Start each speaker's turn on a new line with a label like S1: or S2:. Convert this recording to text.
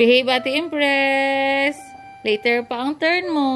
S1: Behave at the Empress. Later pa ang turn mo.